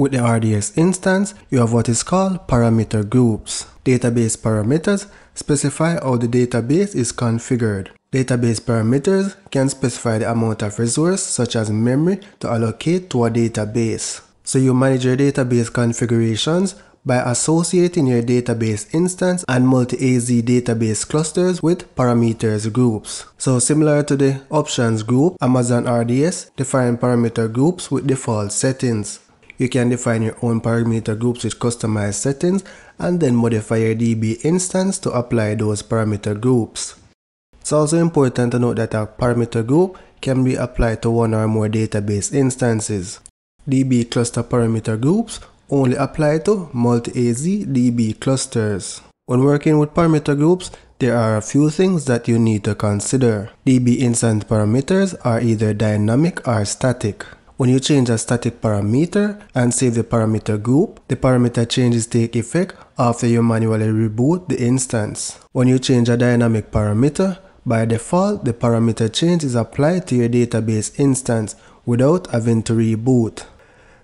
With the RDS instance, you have what is called parameter groups. Database parameters specify how the database is configured. Database parameters can specify the amount of resource such as memory to allocate to a database. So you manage your database configurations by associating your database instance and multi-AZ database clusters with parameters groups. So similar to the options group, Amazon RDS define parameter groups with default settings. You can define your own parameter groups with customized settings and then modify your DB instance to apply those parameter groups. It's also important to note that a parameter group can be applied to one or more database instances. DB cluster parameter groups only apply to multi-AZ DB clusters. When working with parameter groups, there are a few things that you need to consider. DB instance parameters are either dynamic or static. When you change a static parameter and save the parameter group, the parameter changes take effect after you manually reboot the instance. When you change a dynamic parameter, by default, the parameter change is applied to your database instance without having to reboot.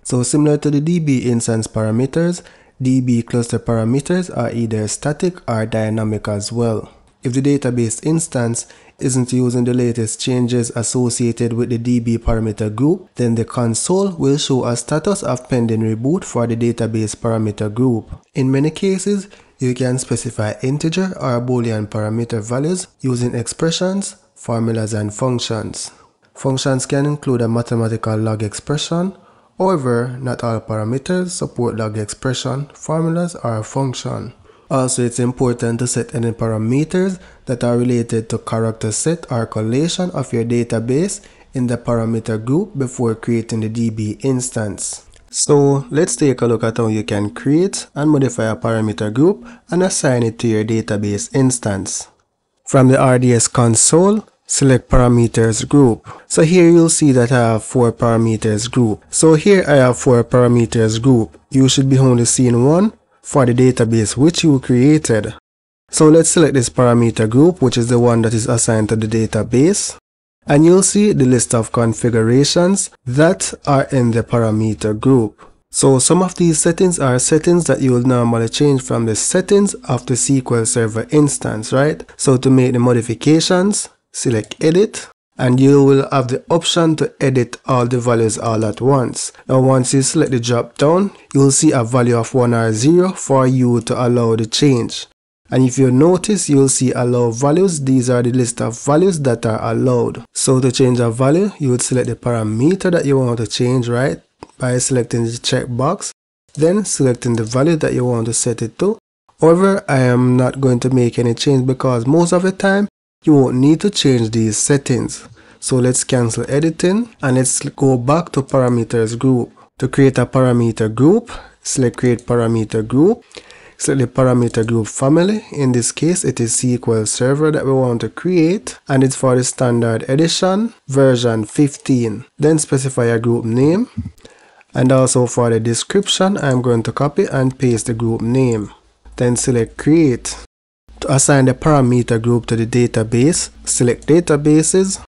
So similar to the DB instance parameters, DB cluster parameters are either static or dynamic as well. If the database instance isn't using the latest changes associated with the DB parameter group, then the console will show a status of pending reboot for the database parameter group. In many cases, you can specify integer or boolean parameter values using expressions, formulas, and functions. Functions can include a mathematical log expression, However, not all parameters support log expression, formulas, or a function. Also, it's important to set any parameters that are related to character set or collation of your database in the parameter group before creating the DB instance. So let's take a look at how you can create and modify a parameter group and assign it to your database instance. From the RDS console, select parameters group. So here you'll see that I have four parameters group. So here I have four parameters group. You should be only seeing one for the database which you created. So let's select this parameter group which is the one that is assigned to the database. And you'll see the list of configurations that are in the parameter group. So some of these settings are settings that you will normally change from the settings of the SQL Server instance, right? So to make the modifications, select edit and you will have the option to edit all the values all at once. Now once you select the drop down, you will see a value of 1 or 0 for you to allow the change. And if you notice, you'll see allow values. These are the list of values that are allowed. So to change a value, you would select the parameter that you want to change, right? By selecting the checkbox, then selecting the value that you want to set it to. However, I am not going to make any change because most of the time, you won't need to change these settings. So let's cancel editing and let's go back to parameters group. To create a parameter group, select create parameter group. Select the parameter group family. In this case, it is SQL Server that we want to create and it's for the standard edition version 15. Then specify a group name and also for the description, I'm going to copy and paste the group name. Then select create. To assign the parameter group to the database, select databases,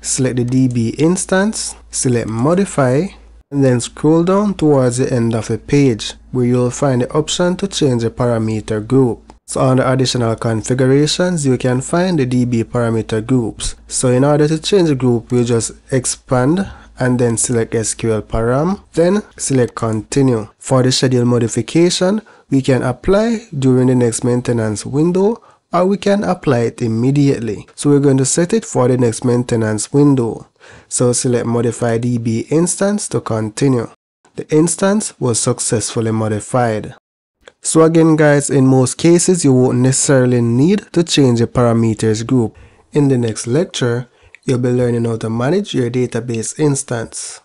select the DB instance, select modify, and then scroll down towards the end of the page where you'll find the option to change the parameter group. So under additional configurations, you can find the DB parameter groups. So in order to change the group, you just expand and then select SQL param, then select continue. For the schedule modification, we can apply during the next maintenance window or we can apply it immediately. So we're going to set it for the next maintenance window. So select modify DB instance to continue. The instance was successfully modified. So again guys, in most cases you won't necessarily need to change the parameters group. In the next lecture, you'll be learning how to manage your database instance.